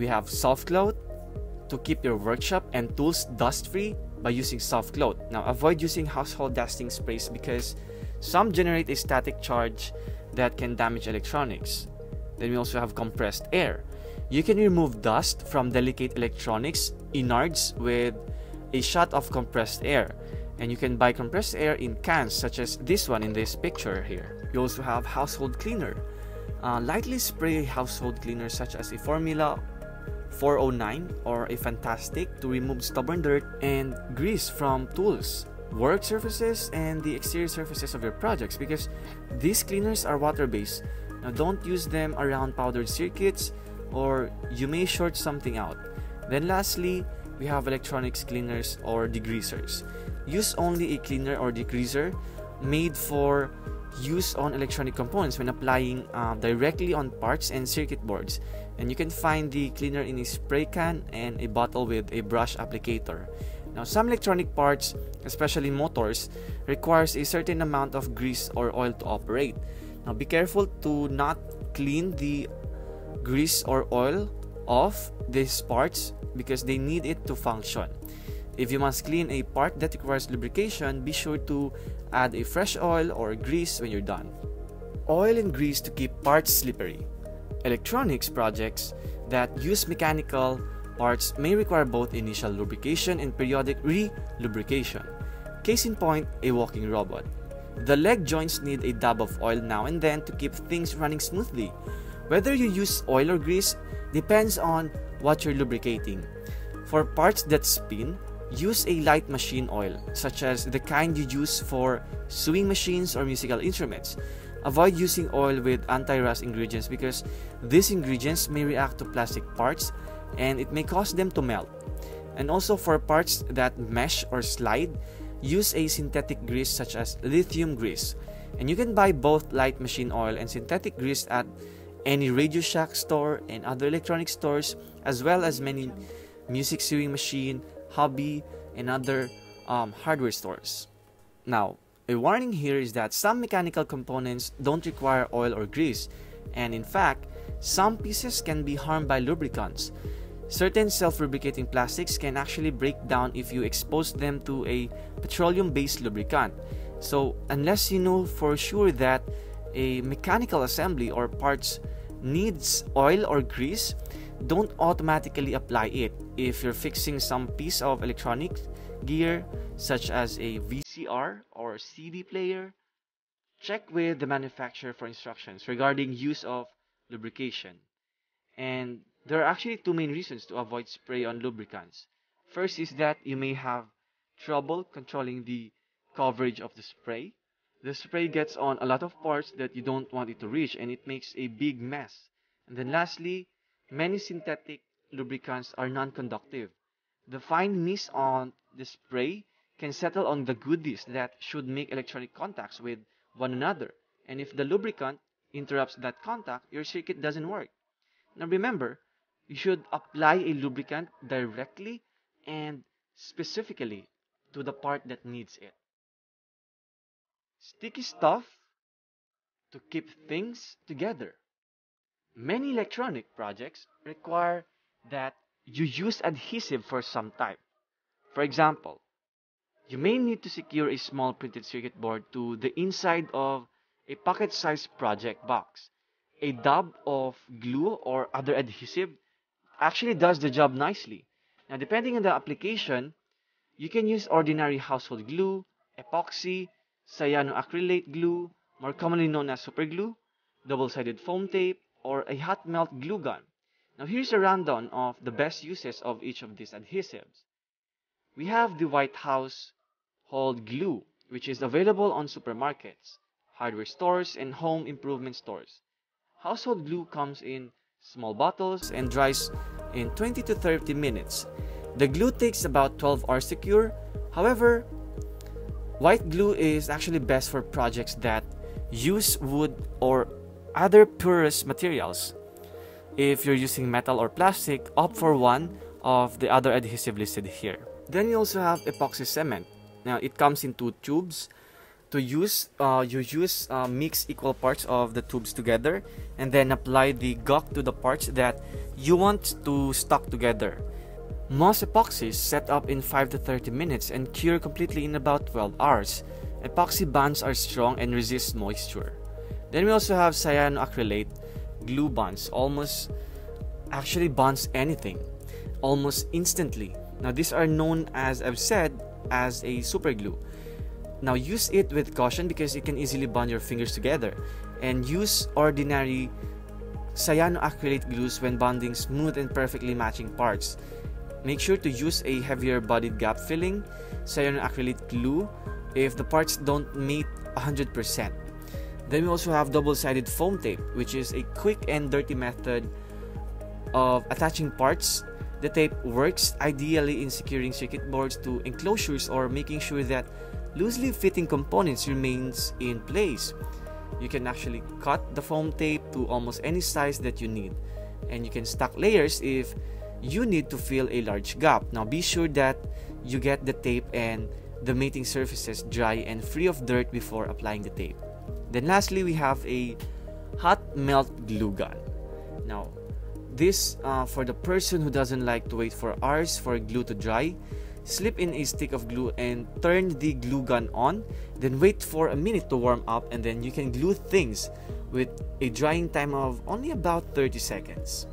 We have soft cloth to keep your workshop and tools dust free by using soft cloth. Now avoid using household dusting sprays because some generate a static charge that can damage electronics. Then we also have compressed air. You can remove dust from delicate electronics innards with a shot of compressed air. And you can buy compressed air in cans such as this one in this picture here. You also have household cleaner. Uh, lightly spray household cleaner such as a Formula 409 or a Fantastik to remove stubborn dirt and grease from tools, work surfaces, and the exterior surfaces of your projects because these cleaners are water based. Now, don't use them around powdered circuits or you may short something out. Then, lastly, we have electronics cleaners or degreasers. Use only a cleaner or degreaser made for use on electronic components when applying uh, directly on parts and circuit boards. And you can find the cleaner in a spray can and a bottle with a brush applicator. Now, some electronic parts, especially motors, requires a certain amount of grease or oil to operate. Now, be careful to not clean the grease or oil off these parts because they need it to function. If you must clean a part that requires lubrication, be sure to add a fresh oil or grease when you're done. Oil and grease to keep parts slippery. Electronics projects that use mechanical parts may require both initial lubrication and periodic re-lubrication. Case in point, a walking robot. The leg joints need a dab of oil now and then to keep things running smoothly. Whether you use oil or grease depends on what you're lubricating. For parts that spin, use a light machine oil, such as the kind you use for sewing machines or musical instruments. Avoid using oil with anti-rust ingredients because these ingredients may react to plastic parts and it may cause them to melt. And also for parts that mesh or slide, use a synthetic grease such as lithium grease. And you can buy both light machine oil and synthetic grease at any Radio Shack store and other electronic stores, as well as many music sewing machine, hobby, and other um, hardware stores. Now, a warning here is that some mechanical components don't require oil or grease, and in fact, some pieces can be harmed by lubricants. Certain self-lubricating plastics can actually break down if you expose them to a petroleum-based lubricant. So, unless you know for sure that a mechanical assembly or parts needs oil or grease, don't automatically apply it. If you're fixing some piece of electronic gear, such as a VCR or CD player, check with the manufacturer for instructions regarding use of lubrication. And there are actually two main reasons to avoid spray on lubricants. First is that you may have trouble controlling the coverage of the spray. The spray gets on a lot of parts that you don't want it to reach and it makes a big mess. And then lastly, many synthetic lubricants are non-conductive. The fine mist on the spray can settle on the goodies that should make electronic contacts with one another. And if the lubricant interrupts that contact, your circuit doesn't work. Now remember, you should apply a lubricant directly and specifically to the part that needs it. Sticky stuff to keep things together. Many electronic projects require that you use adhesive for some type. For example, you may need to secure a small printed circuit board to the inside of a pocket-sized project box. A dab of glue or other adhesive actually does the job nicely. Now, depending on the application, you can use ordinary household glue, epoxy, cyanoacrylate glue, more commonly known as superglue, double-sided foam tape, or a hot melt glue gun. Now here's a rundown of the best uses of each of these adhesives. We have the White House Hold Glue, which is available on supermarkets, hardware stores, and home improvement stores. Household glue comes in small bottles and dries in 20 to 30 minutes. The glue takes about 12 hours to cure. However, white glue is actually best for projects that use wood or other porous materials. If you're using metal or plastic, opt for one of the other adhesive listed here. Then you also have epoxy cement. Now it comes in two tubes. to use uh, you use uh, mix equal parts of the tubes together and then apply the gunk to the parts that you want to stuck together most epoxies set up in 5 to 30 minutes and cure completely in about 12 hours epoxy bonds are strong and resist moisture then we also have cyanoacrylate glue bonds. Almost actually bonds anything. Almost instantly. Now these are known as I've said as a super glue. Now use it with caution because it can easily bond your fingers together. And use ordinary cyanoacrylate glues when bonding smooth and perfectly matching parts. Make sure to use a heavier bodied gap filling cyanoacrylate glue if the parts don't meet 100%. Then we also have double-sided foam tape which is a quick and dirty method of attaching parts. The tape works ideally in securing circuit boards to enclosures or making sure that loosely fitting components remains in place. You can actually cut the foam tape to almost any size that you need and you can stack layers if you need to fill a large gap. Now be sure that you get the tape and the mating surfaces dry and free of dirt before applying the tape. Then lastly, we have a hot melt glue gun. Now, this uh, for the person who doesn't like to wait for hours for glue to dry, slip in a stick of glue and turn the glue gun on then wait for a minute to warm up and then you can glue things with a drying time of only about 30 seconds